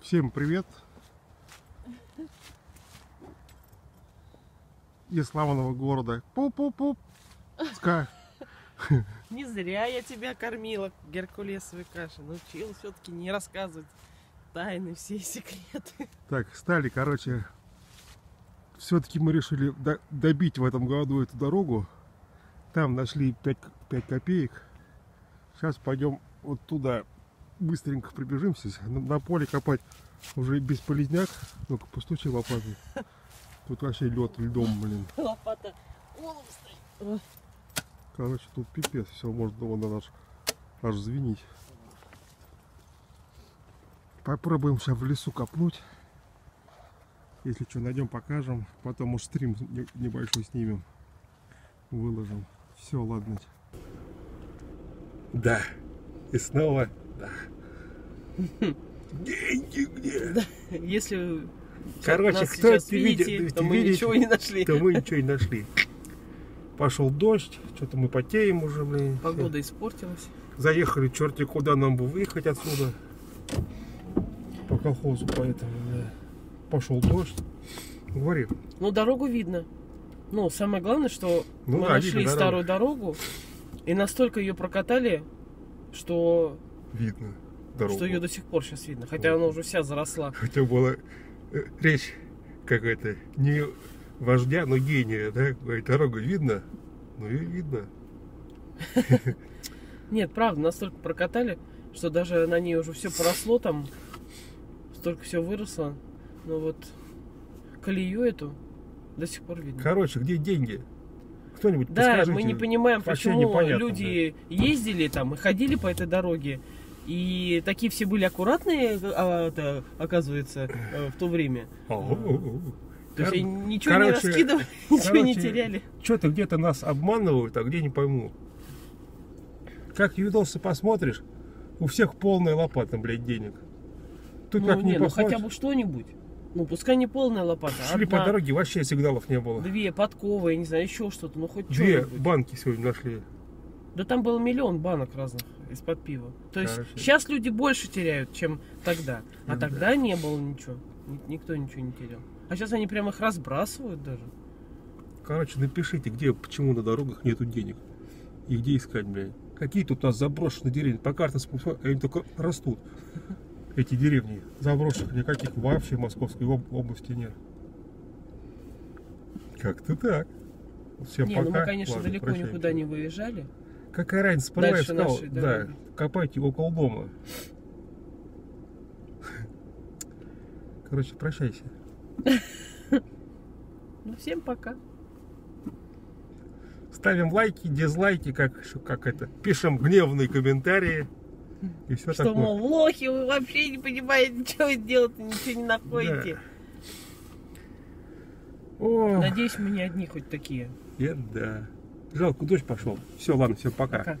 Всем привет! Из славного города. Пуп-пуп-пуп. Ска. Не зря я тебя кормила геркулесовой кашей. Научил все-таки не рассказывать тайны, все секреты. Так, стали, короче, все-таки мы решили до- добить в этом году эту дорогу. Там нашли 5, 5 копеек. Сейчас пойдем вот туда. Быстренько прибежимся. На, на поле копать уже бесполезняк. Ну-ка, постучи лопатой. Тут вообще лед льдом, блин. Лопата. Короче, тут пипец, все можно вон аж, аж звенить. Попробуем сейчас в лесу копнуть. Если что, найдем, покажем. Потом уж стрим не- небольшой снимем. Выложим. Все, ладно. Да. И снова. Деньги где? Если Короче, нас кто сейчас это видит- видите, то мы видите? ничего не нашли. Да мы ничего не нашли. Пошел дождь, что-то мы потеем уже, блин. Погода испортилась. Заехали черти куда нам бы выехать отсюда. По колхозу поэтому, да. Пошел дождь. Говори. Ну, дорогу видно. Ну, самое главное, что Ну мы да, нашли видно старую дорогу и настолько ее прокатали, что, Видно дорогу. что ее до сих пор сейчас видно. Хотя она уже вся заросла. Хотя была э, речь какая-то не вождя, но гения, да? Дорога видно? Ну и видно. Нет, правда, настолько прокатали, что даже на ней уже все поросло там, столько все выросло. Но вот колею эту до сих пор видно. Короче, где деньги? Кто-нибудь Да, мы не понимаем, почему люди ездили там и ходили по этой дороге. И такие все были аккуратные, а, это, оказывается, э, в то время. То есть ничего не короче, раскидывали, ничего не короче, теряли. Что-то где-то нас обманывают, а где не пойму. Как видосы посмотришь, у всех полная лопата, блядь, денег. Тут Ну, как не, не ну хотя бы что-нибудь. Ну, пускай не полная лопата, шли одна, по дороге, вообще сигналов не было. две подковы, я не знаю, еще что-то, ну хоть Две что-нибудь. банки сегодня нашли. Да там было миллион банок разных из-под пива. То есть Короче. сейчас люди больше теряют, чем тогда. А Ну тогда не было ничего. Ни- Никто ничего не терял. А сейчас они прямо их разбрасывают даже. Короче, напишите, где, почему на дорогах нету денег. И где искать, блядь. Какие тут у нас заброшенные деревни. По картам смотрю, они только растут. Эти деревни. Заброшенных никаких вообще в Московской об- области нет. Как-то так. Всем не, пока. ну мы, конечно, Ладно, далеко прощаемся. никуда не выезжали. Какая разница, Дальше сказал, да, копайте около дома. Короче, прощайся. Ну, всем пока. Ставим лайки, дизлайки, как, как это, пишем гневные комментарии. И все Что, такое. мол, лохи, вы вообще не понимаете, что вы делаете, ничего не находите. Да. О, Надеюсь, мы не одни хоть такие. нет, да. Жалко, дождь пошел. Все, ладно, все, пока. Пока.